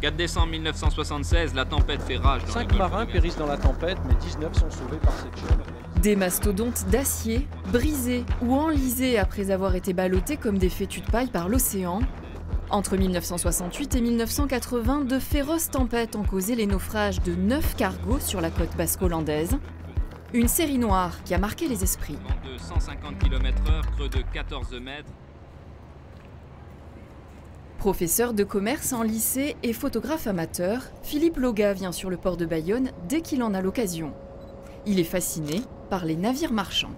4 décembre 1976, la tempête fait rage dans marins périssent dans la tempête, mais 19 sont sauvés par cette chaîne. Des mastodontes d'acier, brisés ou enlisés après avoir été ballottés comme des fétus de paille par l'océan. Entre 1968 et 1980, de féroces tempêtes ont causé les naufrages de 9 cargos sur la côte basque-hollandaise. Une série noire qui a marqué les esprits. Vent de 150 km/h, creux de 14 mètres. Professeur de commerce en lycée et photographe amateur, Philippe Loga vient sur le port de Bayonne dès qu'il en a l'occasion. Il est fasciné par les navires marchands.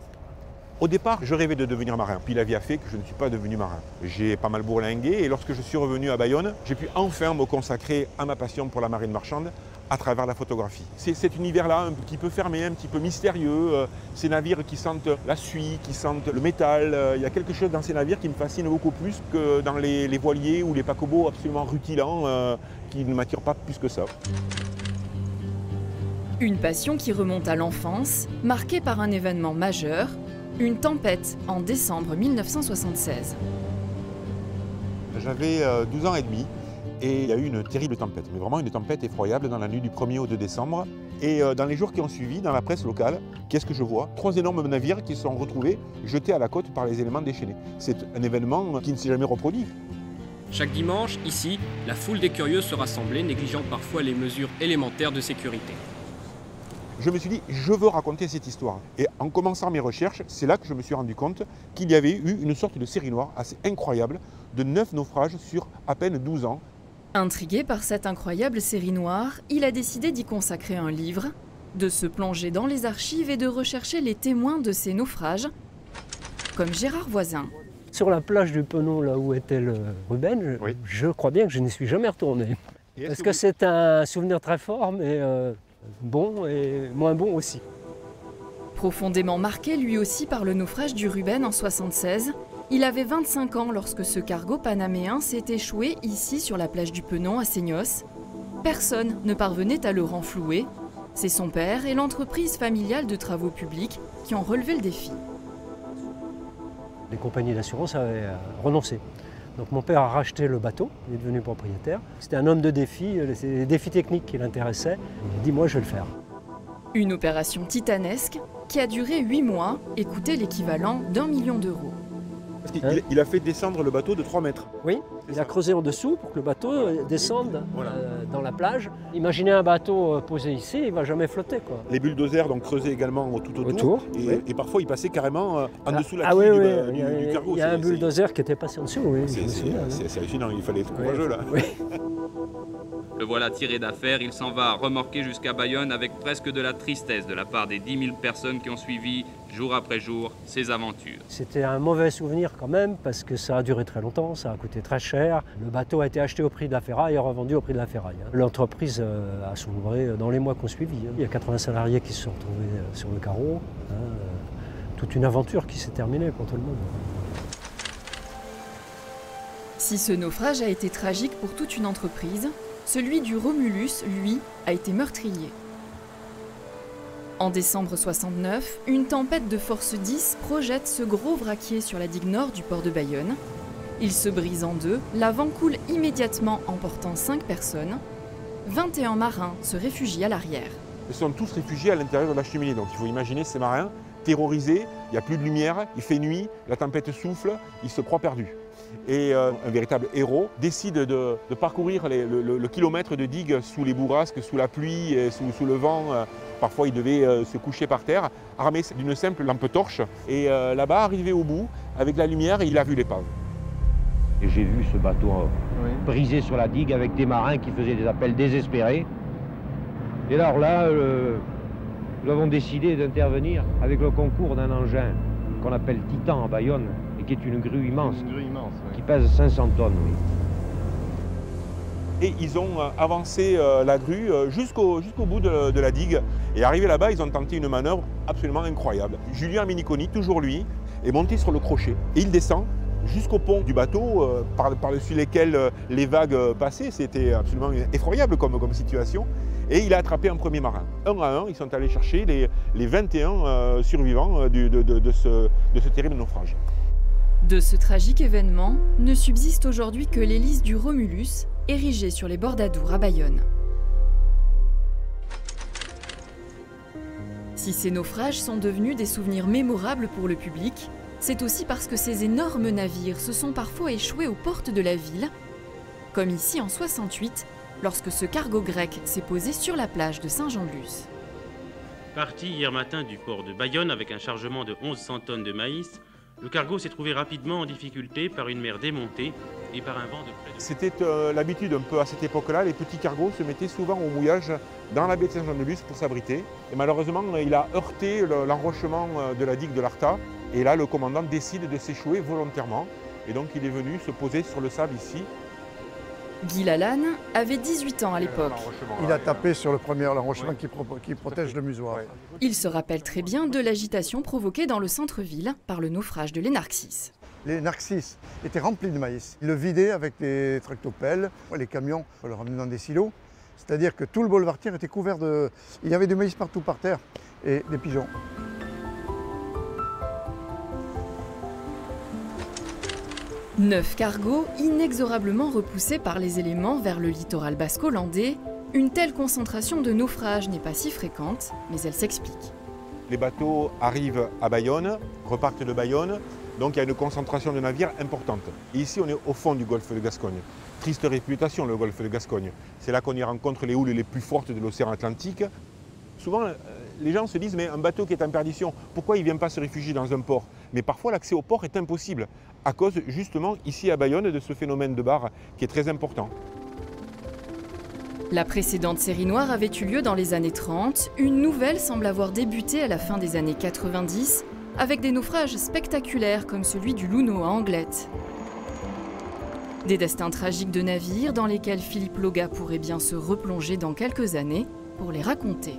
Au départ, je rêvais de devenir marin. Puis la vie a fait que je ne suis pas devenu marin. J'ai pas mal bourlingué et lorsque je suis revenu à Bayonne, j'ai pu enfin me consacrer à ma passion pour la marine marchande à travers la photographie. C'est cet univers-là un petit peu fermé, un petit peu mystérieux, euh, ces navires qui sentent la suie, qui sentent le métal. euh, Il y a quelque chose dans ces navires qui me fascine beaucoup plus que dans les, voiliers ou les paquebots absolument rutilants euh, qui ne m'attirent pas plus que ça. Une passion qui remonte à l'enfance, marquée par un événement majeur, une tempête en décembre 1976. J'avais euh, 12 ans et demi et il y a eu une terrible tempête, mais vraiment une tempête effroyable dans la nuit du 1er au 2 décembre. Et euh, dans les jours qui ont suivi, dans la presse locale, qu'est-ce que je vois? Trois énormes navires qui se sont retrouvés jetés à la côte par les éléments déchaînés. C'est un événement qui ne s'est jamais reproduit. Chaque dimanche, ici, la foule des curieux se rassemblait, négligeant parfois les mesures élémentaires de sécurité. Je me suis dit, je veux raconter cette histoire. Et en commençant mes recherches, c'est là que je me suis rendu compte qu'il y avait eu une sorte de série noire assez incroyable de neuf naufrages sur à peine 12 ans. Intrigué par cette incroyable série noire, il a décidé d'y consacrer un livre, de se plonger dans les archives et de rechercher les témoins de ces naufrages, comme Gérard Voisin. Sur la plage du Penon, là où était le Ruben, je, Oui. je crois bien que je n'y suis jamais retourné. Parce que que vous- c'est un souvenir très fort, mais euh, bon et moins bon aussi. Profondément marqué lui aussi par le naufrage du Ruben en 76, il avait 25 ans lorsque ce cargo panaméen s'est échoué ici sur la plage du Penon à Seignos. Personne ne parvenait à le renflouer. C'est son père et l'entreprise familiale de travaux publics qui ont relevé le défi. Les compagnies d'assurance avaient euh, renoncé. Donc mon père a racheté le bateau, il est devenu propriétaire. C'était un homme de défi, c'est les défis techniques qui l'intéressaient. Il a dit moi je vais le faire. Une opération titanesque qui a duré 8 mois et coûté l'équivalent d'un million d'euros. Hein il a fait descendre le bateau de 3 mètres. Oui, il ça. a creusé en dessous pour que le bateau euh, descende Voilà. euh, dans la plage. Imaginez un bateau euh, posé ici, il ne va jamais flotter. Quoi. Les bulldozers donc creusaient également tout autour. Autour, et, oui. et parfois ils passaient carrément en dessous de la ah oui, du, oui, du- du cargo. il y a un bulldozer qui était passé en dessous, oui. C'est c'est hallucinant, il fallait être courageux là. Le voilà tiré d'affaire, il s'en va remorqué jusqu'à Bayonne avec presque de la tristesse de la part des 10 000 personnes qui ont suivi, jour après jour, ses aventures. C'était un mauvais souvenir quand même parce que ça a duré très longtemps, ça a coûté très cher. Le bateau a été acheté au prix de la ferraille et revendu au prix de la ferraille. hein. L'entreprise euh, a sombré dans les mois qui ont suivi. hein. Il y a 80 salariés qui se sont retrouvés euh, sur le carreau. hein, Toute une aventure qui s'est terminée pour tout le monde. Si ce naufrage a été tragique pour toute une entreprise, celui du Romulus, lui, a été meurtrier. En décembre 69, une tempête de force 10 projette ce gros vraquier sur la digue nord du port de Bayonne. Il se brise en deux, l'avant coule immédiatement emportant 5 personnes. 21 marins se réfugient à l'arrière. Ils sont tous réfugiés à l'intérieur de la cheminée. Donc il faut imaginer ces marins terrorisés, il n'y a plus de lumière, il fait nuit, la tempête souffle, ils se croient perdus. Et euh, un véritable héros décide de, de parcourir les- le, le- le kilomètre de digue sous les bourrasques, sous la pluie, et sous, sous le vent. Euh, Parfois il devait euh, se coucher par terre, armé d'une simple lampe torche. Et euh, là-bas, arrivé au bout, avec la lumière, il a vu l'épave. Et j'ai vu ce bateau euh, brisé sur la digue avec des marins qui faisaient des appels désespérés. Et alors là, euh, nous avons décidé d'intervenir avec le concours d'un engin qu'on appelle Titan à Bayonne qui est une grue immense, qui pèse 500 tonnes. oui. Et ils ont euh, avancé euh, la grue euh, jusqu'au bout de, de la digue. Et arrivé là-bas, ils ont tenté une manœuvre absolument incroyable. Julien Miniconi, toujours lui, est monté sur le crochet. Et il descend jusqu'au pont du bateau, euh, par- par-dessus lesquels euh, les vagues euh, passaient. C'était absolument effroyable comme, comme situation. Et il a attrapé un premier marin. Un à un, ils sont allés chercher les, les 21 euh, survivants du- de, de- de ce, de ce terrible naufrage. De ce tragique événement ne subsiste aujourd'hui que l'hélice du Romulus, érigée sur les bords d'Adour à Bayonne. Si ces naufrages sont devenus des souvenirs mémorables pour le public, c'est aussi parce que ces énormes navires se sont parfois échoués aux portes de la ville, comme ici en 68, lorsque ce cargo grec s'est posé sur la plage de Saint-Jean-de-Luz. Parti hier matin du port de Bayonne avec un chargement de 1100 tonnes de maïs, le cargo s'est trouvé rapidement en difficulté par une mer démontée et par un vent de près de... C'était euh, l'habitude un peu à cette époque-là, les petits cargos se mettaient souvent au mouillage dans la baie de Saint-Jean-de-Luz pour s'abriter. Et malheureusement, il a heurté le- l'enrochement euh, de la digue de l'Arta. Et là, le commandant décide de s'échouer volontairement. Et donc, il est venu se poser sur le sable ici. Guy Lalanne avait 18 ans à l'époque. Il a tapé sur le premier enrochement qui, pro- qui protège le musoir. Il se rappelle très bien de l'agitation provoquée dans le centre-ville par le naufrage de l'Enarxis. Les narcisses étaient remplis de maïs. Ils le vidaient avec des tractopelles, les camions le ramenaient dans des silos. C'est-à-dire que tout le boulevard était couvert de... Il y avait du maïs partout par terre et des pigeons. Neuf cargos inexorablement repoussés par les éléments vers le littoral basque-hollandais, une telle concentration de naufrages n'est pas si fréquente, mais elle s'explique. Les bateaux arrivent à Bayonne, repartent de Bayonne. Donc, il y a une concentration de navires importante. Ici, on est au fond du golfe de Gascogne. Triste réputation, le golfe de Gascogne. C'est là qu'on y rencontre les houles les plus fortes de l'océan Atlantique. Souvent, euh, les gens se disent, mais un bateau qui est en perdition, pourquoi il ne vient pas se réfugier dans un port? Mais parfois, l'accès au port est impossible, à cause justement, ici à Bayonne, de ce phénomène de barre qui est très important. La précédente série noire avait eu lieu dans les années 30, une nouvelle semble avoir débuté à la fin des années 90, avec des naufrages spectaculaires comme celui du Luno à Anglette. Des destins tragiques de navires dans lesquels Philippe Loga pourrait bien se replonger dans quelques années pour les raconter.